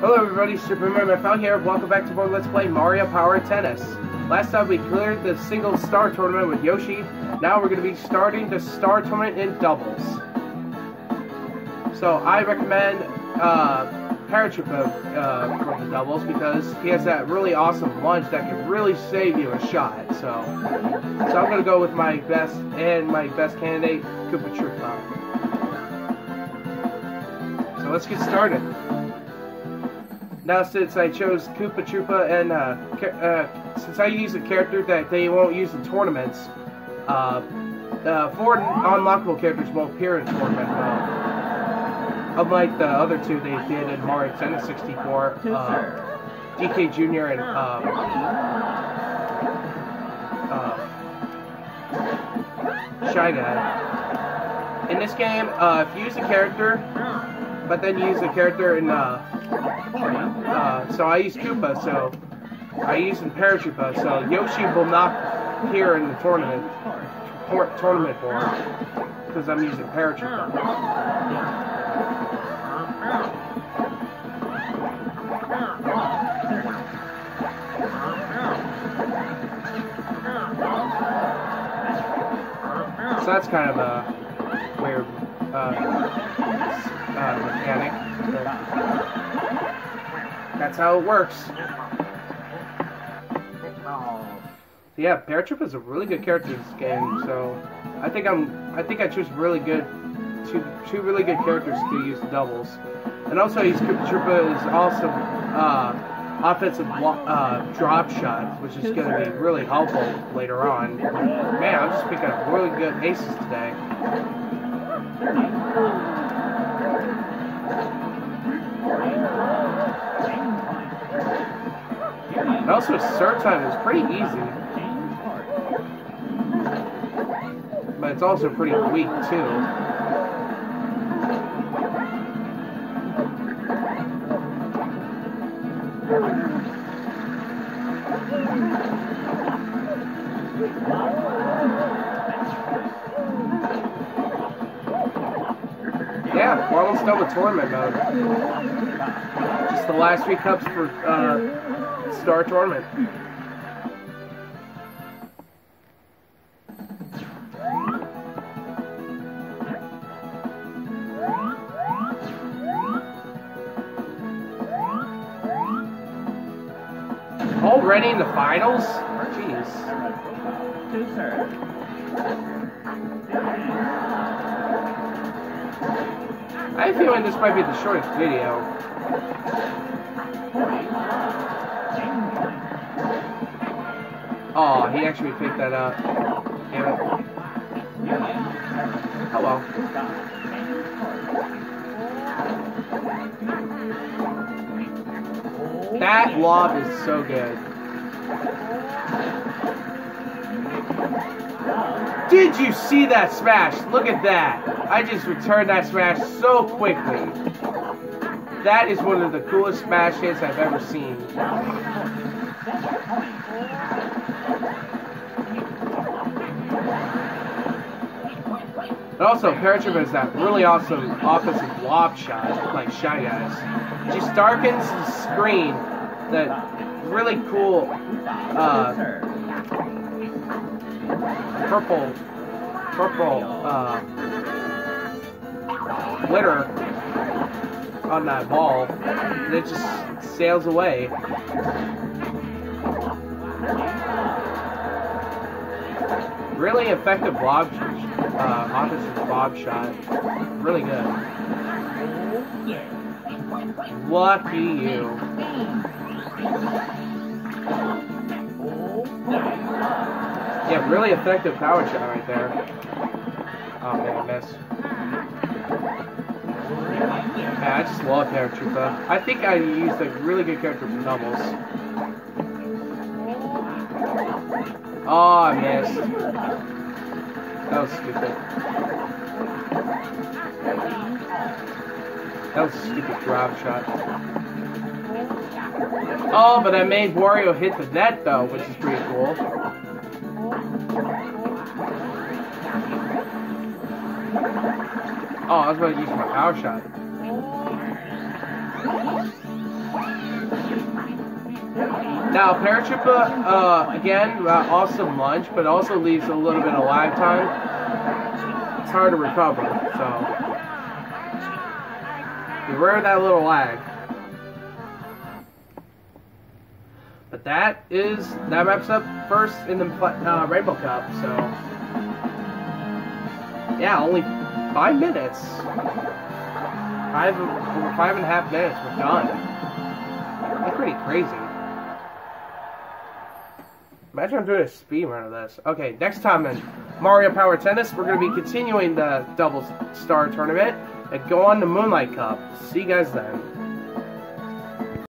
Hello everybody, Superman MFL here. Welcome back to more Let's Play Mario Power Tennis. Last time we cleared the single star tournament with Yoshi. Now we're going to be starting the star tournament in doubles. So I recommend uh, Paratroopa uh, for the doubles because he has that really awesome lunge that can really save you a shot. So, so I'm going to go with my best and my best candidate, Koopa Troopa. So let's get started. Now, since I chose Koopa Troopa and uh, uh, since I use a character that they won't use in tournaments, uh, uh, four unlockable characters won't appear in tournament mode. Unlike the other two they did in Mario Tennis 64, uh, DK Jr. and um, uh, Shy Guy. In this game, uh, if you use a character, but then you use a character in uh, uh, so I use Koopa, so I use in Paratroopa, so Yoshi will not appear in the tournament, tournament board, because I'm using Paratroopa. So that's kind of a weird uh, That's how it works. Yeah, Paratroopa is a really good character in this game, so I think I'm I think I choose really good two two really good characters to use the doubles. And also use Troopa is also uh, offensive uh, drop shot, which is going to be really helpful later on. Man, I'm just picking up really good aces today. Also, serve time is pretty easy. But it's also pretty weak, too. Yeah, almost done with tournament mode. Just the last three cups for uh, Star Tournament. Already in the finals? Oh, jeez. Two. I have a feeling this might be the shortest video. Oh, he actually picked that up. Damn it. Oh well. That lob is so good. Did you see that smash? Look at that. I just returned that smash so quickly. That is one of the coolest smash hits I've ever seen. And also, Paratroopa has that really awesome offensive lob shot, like Shy Guys. Just darkens the screen that really cool uh, purple purple uh, glitter on that ball, and it just sails away. Really effective lob, uh, offensive lob shot. Really good. Lucky you. Yeah, really effective power shot right there. Oh man, I missed. Yeah, I just love Paratroopa. I think I used a really good character for doubles. Oh, I missed. That was stupid. That was a stupid drop shot. Oh, but I made Wario hit the net though, which is pretty cool. Oh, I was about to use my power shot. Now, Paratroopa, uh, again, uh, awesome lunge, but also leaves a little bit of lag time. It's hard to recover, so beware that little lag. But that is that wraps up first in the uh, Rainbow Cup. So yeah, only five minutes. Five, five and a half minutes, we're done. That's pretty crazy. Imagine I'm doing a speed run of this. Okay, next time in Mario Power Tennis, we're going to be continuing the Double Star Tournament and go on the Moonlight Cup. See you guys then.